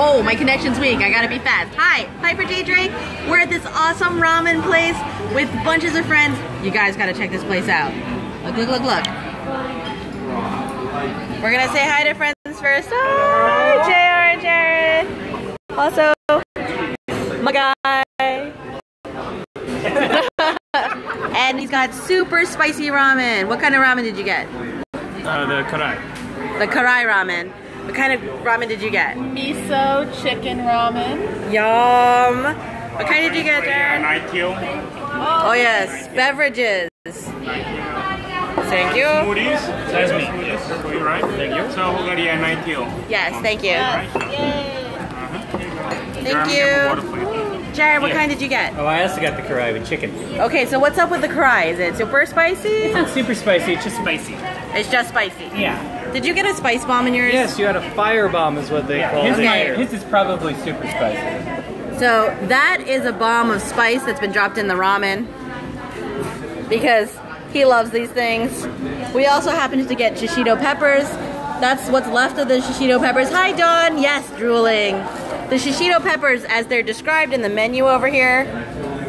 Oh, my connection's weak. I gotta be fast. Hi, Piper J. Drake. We're at this awesome ramen place with bunches of friends. You guys gotta check this place out. Look, look, look, look. We're gonna say hi to friends first. Hi, JR and Jared. Also, my guy. and he's got super spicy ramen. What kind of ramen did you get? Uh, the karai. The karai ramen. What kind of ramen did you get? Miso chicken ramen. Yum. What kind did you get, Jared? Night. Oh yes, beverages. Thank you. Smoothies. That's me. Yes. Smoothie, right? Thank you. So Bulgaria night kill. Yes, thank you. Thank Water you. for you. Jared, what kind did you get? Oh, I also got the karai with chicken. Okay, so what's up with the karai? Is it super spicy? It's not super spicy, it's just spicy. It's just spicy. Yeah. Did you get a spice bomb in yours? Yes, you had a fire bomb is what they call his it. might- His is probably super spicy. So that is a bomb of spice that's been dropped in the ramen because he loves these things. We also happened to get shishito peppers. That's what's left of the shishito peppers. Hi, Dawn. Yes, drooling. The shishito peppers, as they're described in the menu over here,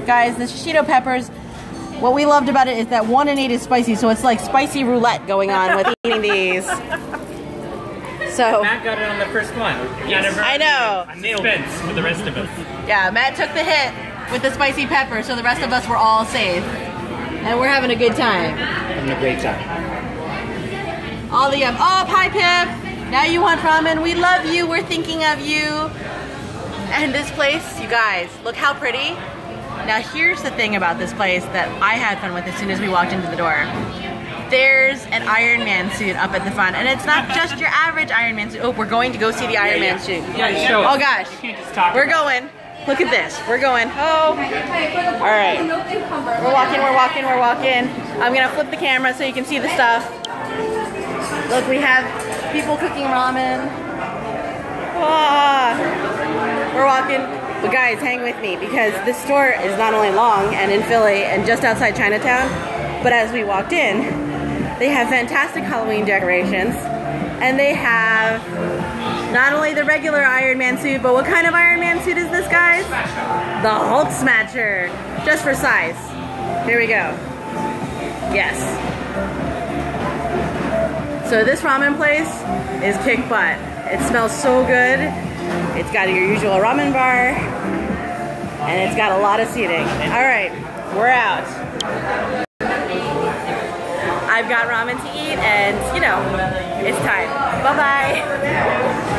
guys, the shishito peppers. What we loved about it is that one and eight is spicy, so it's like spicy roulette going on with eating these. So Matt got it on the first one. I know. I nailed it for the rest of us. Yeah, Matt took the hit with the spicy pepper, so the rest of us were all safe. And we're having a good time. Having a great time. All the yum. Oh, hi, Pip. Now you want ramen. We love you. We're thinking of you. And this place, you guys, look how pretty. Now, here's the thing about this place that I had fun with as soon as we walked into the door. There's an Iron Man suit up at the front, and it's not just your average Iron Man suit. Oh, we're going to go see the Iron Man suit. Yeah, show Oh gosh, You can't just talk we're about going. Look at this. We're going. Oh. All right. We're walking. We're walking. We're walking. I'm gonna flip the camera so you can see the stuff. Look, we have people cooking ramen. Ah. We're walking. But guys, hang with me because this store is not only long and in Philly and just outside Chinatown, but as we walked in, they have fantastic Halloween decorations. And they have not only the regular Iron Man suit, but what kind of Iron Man suit is this, guys? The Hulk Smasher, Just for size. Here we go. Yes. So this ramen place is kick butt. It smells so good. It's got your usual ramen bar. And it's got a lot of seating. All right, we're out. I've got ramen to eat and, you know, it's time. Bye-bye.